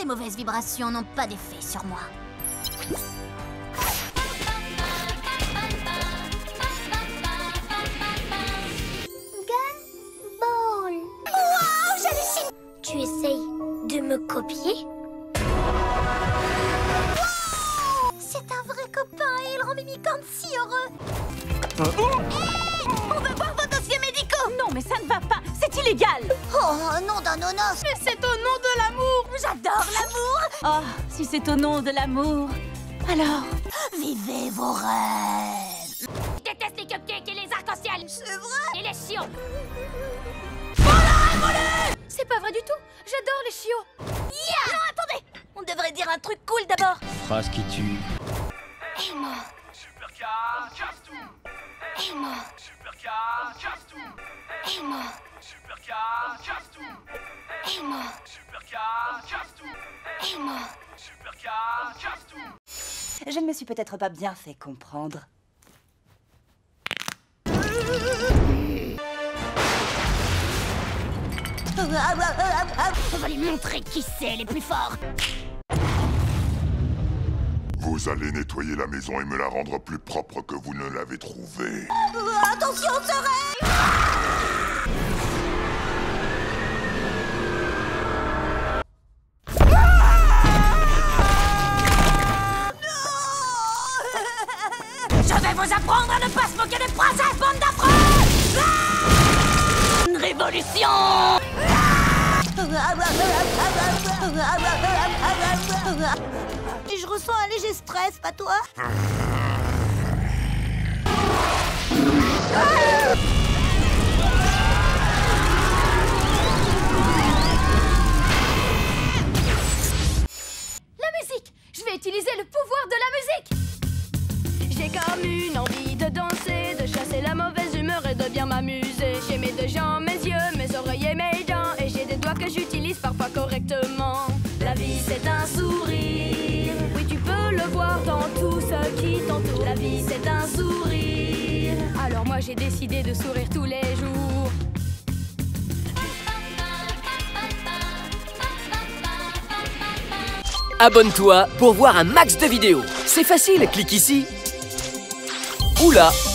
Les mauvaises vibrations n'ont pas d'effet sur moi. Gunball Waouh, j'hallucine. Tu essayes de me copier? Wow C'est un vrai copain et il rend Mimicorn si heureux. Hé On veut voir vos dossiers médicaux. Non, mais ça ne va pas. C'est illégal Oh, nom d'un nonos Mais c'est au nom de l'amour. J'adore l'amour. Oh, si c'est au nom de l'amour, alors... Vivez vos rêves. Je déteste les cupcakes et les arcs-en-ciel. C'est vrai. Et les chiots. C'est pas vrai du tout. J'adore les chiots. Yeah. Non, attendez. On devrait dire un truc cool d'abord. Phrase qui tue. Elmo Supercar, casse tout Supercar, casse tout Supercar, casse tout. Elmo Supercar, casse tout. Supercar, casse tout. Je ne me suis peut-être pas bien fait comprendre. On va lui montrer qui c'est les plus forts. Vous allez nettoyer la maison et me la rendre plus propre que vous ne l'avez trouvée. Attention, serait apprendre à ne pas se moquer des princesses, bande d'affreux Une révolution Et je ressens un léger stress, pas toi La musique. Je vais utiliser le pouvoir de la musique J'ai comme une envie de danser, de chasser la mauvaise humeur et de bien m'amuser. J'ai mes deux jambes, mes yeux, mes oreilles et mes dents. Et j'ai des doigts que j'utilise parfois correctement. La vie c'est un sourire. Oui, tu peux le voir dans tout ce qui t'entoure. La vie c'est un sourire. Alors moi j'ai décidé de sourire tous les jours. Abonne-toi pour voir un max de vidéos. C'est facile, clique ici. Ou là.